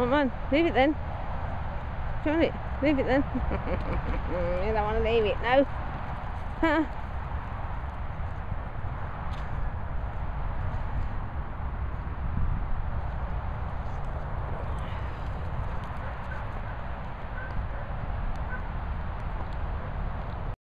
Come on, leave it then. Turn it. leave it then. you don't want to leave it, no? Huh?